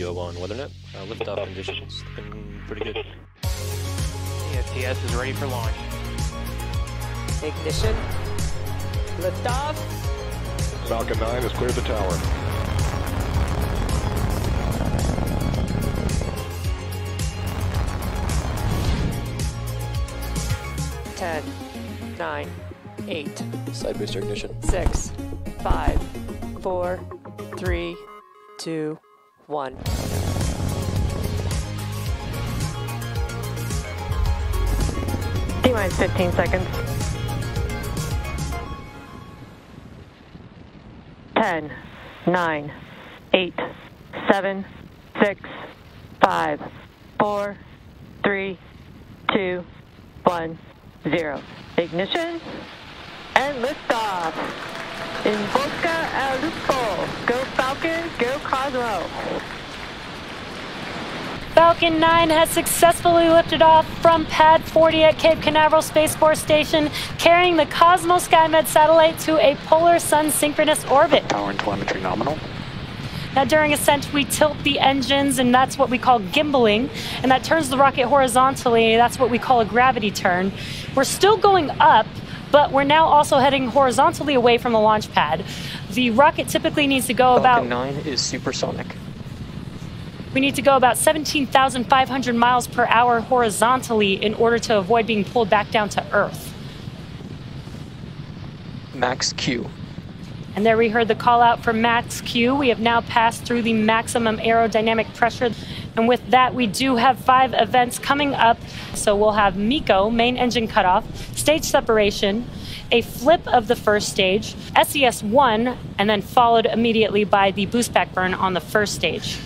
LWO1 WeatherNet. Uh, liftoff conditions looking pretty good. ESTS is ready for launch. Ignition. Liftoff. Falcon 9 has cleared the tower. Ten, nine, eight, Side booster ignition. six, five, four, three, two, one. Minus 15 seconds. 10, 9, 8, 7, 6, 5, 4, 3, 2, 1, 0. Ignition and liftoff. In bocca al lupo. Go Falcon, go Cosmo. Falcon 9 has successfully lifted off from Pad 40 at Cape Canaveral Space Force Station, carrying the Cosmos SkyMed satellite to a polar sun synchronous orbit. Power and telemetry nominal. Now, during ascent, we tilt the engines, and that's what we call gimbaling, and that turns the rocket horizontally. That's what we call a gravity turn. We're still going up, but we're now also heading horizontally away from the launch pad. The rocket typically needs to go about Falcon 9 is supersonic. we need to go about 17,500 miles per hour horizontally in order to avoid being pulled back down to Earth. Max Q. And there we heard the call out for max Q. We have now passed through the maximum aerodynamic pressure. And with that, we do have five events coming up. So we'll have MECO, main engine cutoff, stage separation, a flip of the first stage, SES 1, and then followed immediately by the boost back burn on the first stage.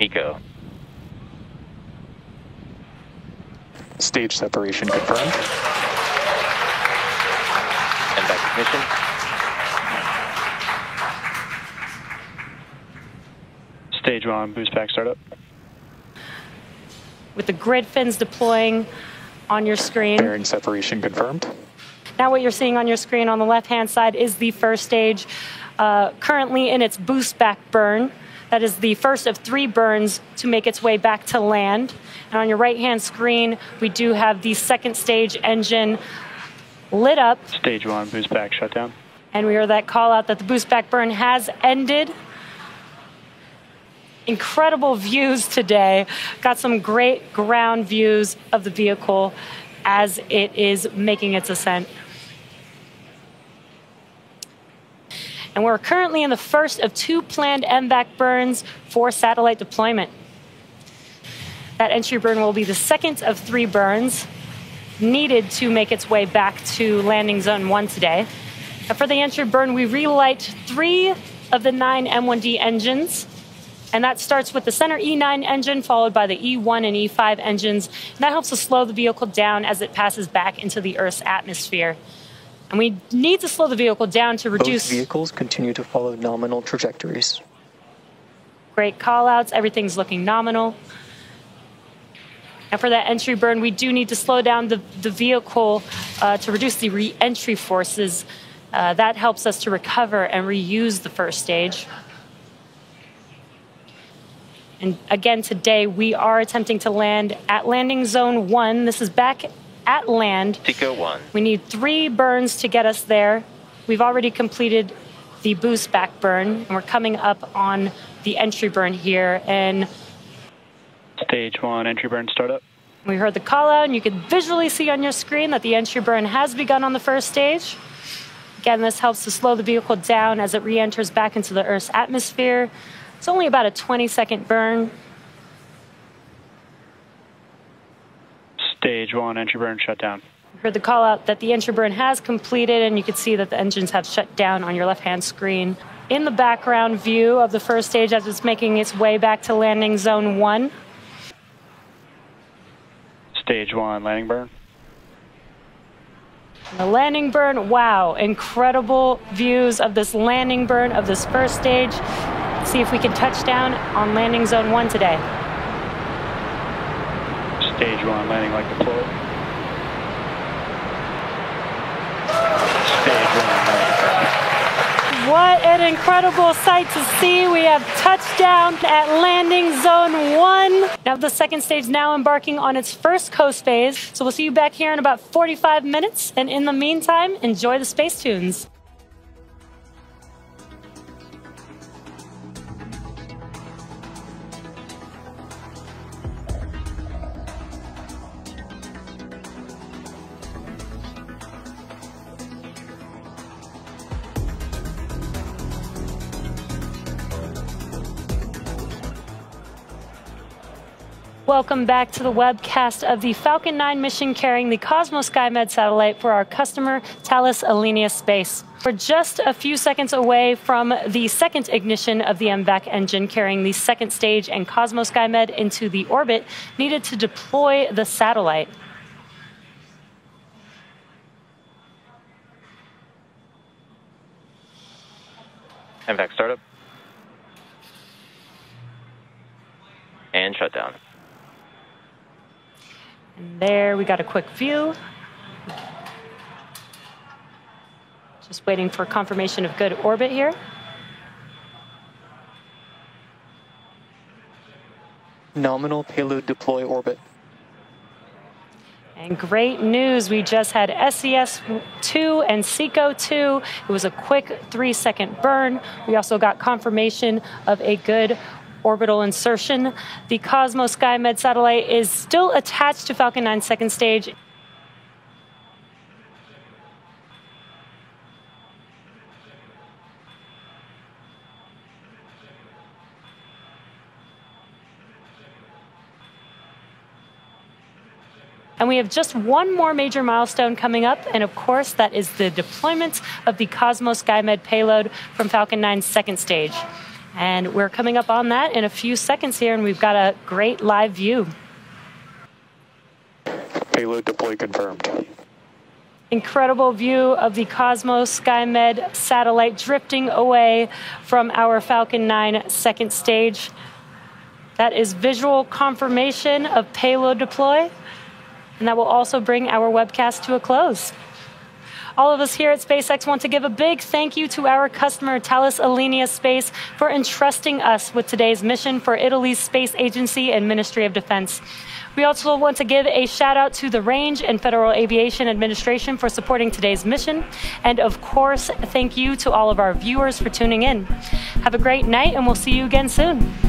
Eco. Stage separation confirmed. And back ignition. Stage one, boost back startup. With the grid fins deploying on your screen. Fairing separation confirmed. Now, what you're seeing on your screen on the left hand side is the first stage, uh, currently in its boost back burn. That is the first of three burns to make its way back to land. And on your right hand screen, we do have the second stage engine lit up. Stage one, boost back shutdown. And we heard that call out that the boost back burn has ended. Incredible views today. Got some great ground views of the vehicle as it is making its ascent. And we're currently in the first of two planned MVAC burns for satellite deployment. That entry burn will be the second of three burns needed to make its way back to landing zone one today. And for the entry burn, we relight three of the nine M1D engines. And that starts with the center E9 engine, followed by the E1 and E5 engines. And that helps to slow the vehicle down as it passes back into the Earth's atmosphere. And we need to slow the vehicle down to reduce. Both reduce vehicles continue to follow nominal trajectories. great call outs. Everything's looking nominal. And for that entry burn, we do need to slow down the, the vehicle uh, to reduce the re entry forces. Uh, that helps us to recover and reuse the first stage. And again, today we are attempting to land at landing zone one. This is back at land. Tico 1. We need three burns to get us there. We've already completed the boost back burn, and we're coming up on the entry burn here. And Stage one, entry burn startup. we heard the call out, and you can visually see on your screen that the entry burn has begun on the first stage. Again, this helps to slow the vehicle down as it re enters back into the Earth's atmosphere. It's only about a 20 second burn. Stage one, entry burn shutdown. We heard the call out that the entry burn has completed, and you can see that the engines have shut down on your left hand screen. In the background view of the first stage as it's making its way back to landing zone one, Stage one, landing burn. The landing burn, wow, incredible views of this landing burn of this first stage. See if we can touch down on landing zone one today. Stage one, landing like deployed. Stage one, landing. What an incredible sight to see. We have touchdown at landing zone one. Now the second stage now embarking on its first coast phase. So we'll see you back here in about 45 minutes. And in the meantime, enjoy the space tunes. Welcome back to the webcast of the Falcon 9 mission carrying the Cosmos SkyMed satellite for our customer, Thales Alenia Space. We're just a few seconds away from the second ignition of the MVAC engine carrying the second stage and Cosmos SkyMed into the orbit needed to deploy the satellite. MVAC startup. And shutdown. And there we got a quick view. Just waiting for confirmation of good orbit here. Nominal payload deploy orbit. And great news, we just had SES 2 and SECO 2. It was a quick three second burn. We also got confirmation of a good orbital insertion. The Cosmos SkyMed satellite is still attached to Falcon 9 second stage. And we have just one more major milestone coming up, and of course, that is the deployment of the Cosmos SkyMed payload from Falcon 9's second stage. And we're coming up on that in a few seconds here, and we've got a great live view. Payload deploy confirmed. Incredible view of the Cosmos SkyMed satellite drifting away from our Falcon 9 second stage. That is visual confirmation of payload deploy, and that will also bring our webcast to a close. All of us here at SpaceX want to give a big thank you to our customer, Thales Alenia Space, for entrusting us with today's mission for Italy's space agency and Ministry of Defense. We also want to give a shout out to the Range and Federal Aviation Administration for supporting today's mission. And of course, thank you to all of our viewers for tuning in. Have a great night, and we'll see you again soon.